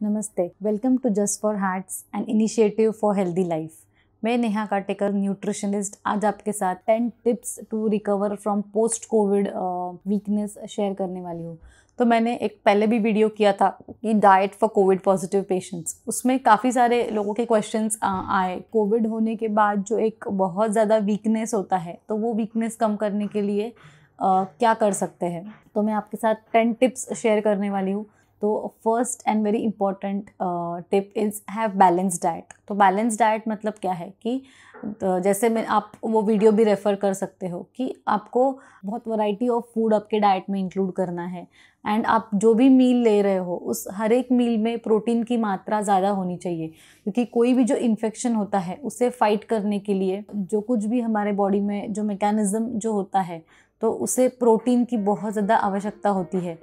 नमस्ते। Welcome to just for hearts and initiative for healthy life मैं Neha Katekar nutritionist आज आपके साथ ten tips to recover from post covid weakness share करने वाली हूँ। तो मैंने एक पहले भी वीडियो किया था कि diet for covid positive patients उसमें काफ़ी सारे लोगों के क्वेश्चंस आए। कोविड होने के बाद जो एक बहुत ज़्यादा वीकनेस होता है तो वो वीकनेस कम करने के लिए आ, क्या कर सकते हैं? तो मैं आपके साथ टेन टिप्स शेयर करने वाली हूँ। तो first and very important tip is have balance diet तो बैलेंस डाइट मतलब क्या है कि तो जैसे मैं आप वो वीडियो भी रेफ़र कर सकते हो कि आपको बहुत वैरायटी ऑफ़ फ़ूड आपके डाइट में इंक्लूड करना है। एंड आप जो भी मील ले रहे हो, उस हर एक मील में प्रोटीन की मात्रा ज़्यादा होनी चाहिए। क्योंकि कोई भी जो इन्फेक्शन होता है, उसे फाइट करने के लिए जो कुछ भी हमारे बॉडी में जो मैकेनिज़्म जो होता है तो उसे प्रोटीन की बहुत ज़्यादा आवश्यकता होती है।